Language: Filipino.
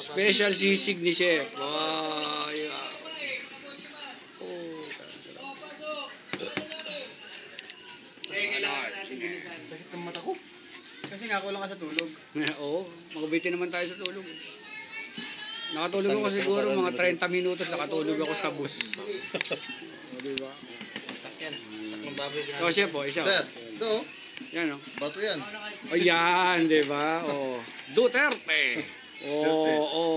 Special sisig ni Chef. Wow, yeah. Oh, Sakit ng mata ko. Kasi nakulang ka sa tulog. Oo, magabitin naman tayo sa tulog. Nakatulog ako siguro mga 30 minutos nakatulog ako sa bus. O, diba? Yan. Tatlong baboy O, Chef, oh, isa. Sir, ito oh. Yan, oh. Bato yan. O, yan, di ba? O, Duterte. O, o, o.